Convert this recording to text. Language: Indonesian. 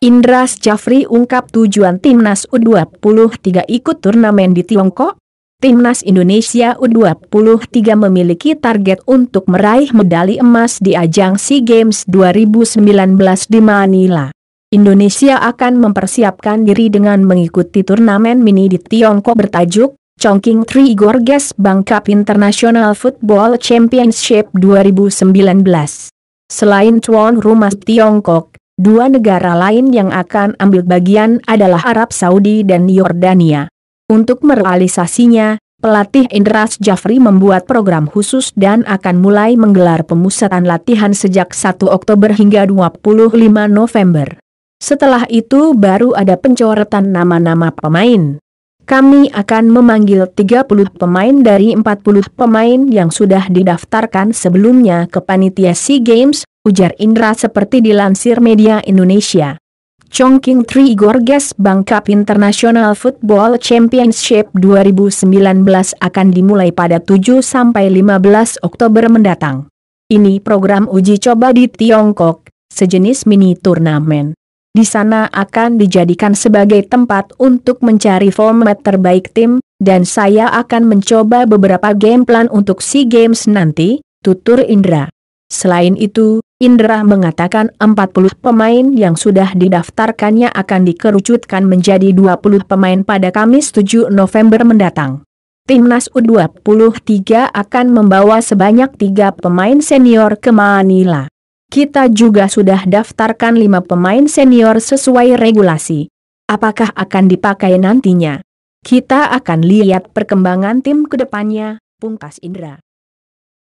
Indra Jafri ungkap tujuan Timnas U23 ikut turnamen di Tiongkok. Timnas Indonesia U23 memiliki target untuk meraih medali emas di ajang SEA Games 2019 di Manila. Indonesia akan mempersiapkan diri dengan mengikuti turnamen mini di Tiongkok bertajuk Chongqing Three Gorges Bank Cup International Football Championship 2019. Selain tuan rumah Tiongkok, Dua negara lain yang akan ambil bagian adalah Arab Saudi dan Yordania. Untuk merealisasinya, pelatih Indras Jafri membuat program khusus dan akan mulai menggelar pemusatan latihan sejak 1 Oktober hingga 25 November. Setelah itu baru ada pencoretan nama-nama pemain. Kami akan memanggil 30 pemain dari 40 pemain yang sudah didaftarkan sebelumnya ke panitia SEA Games ujar Indra seperti dilansir media Indonesia. Chongqing Three Gorges Bank Cup International Football Championship 2019 akan dimulai pada 7 sampai 15 Oktober mendatang. Ini program uji coba di Tiongkok, sejenis mini turnamen. Di sana akan dijadikan sebagai tempat untuk mencari format terbaik tim, dan saya akan mencoba beberapa game plan untuk SEA Games nanti, tutur Indra. Selain itu, Indra mengatakan 40 pemain yang sudah didaftarkannya akan dikerucutkan menjadi 20 pemain pada Kamis 7 November mendatang. Timnas U23 akan membawa sebanyak tiga pemain senior ke Manila. Kita juga sudah daftarkan lima pemain senior sesuai regulasi. Apakah akan dipakai nantinya? Kita akan lihat perkembangan tim ke depannya, pungkas Indra.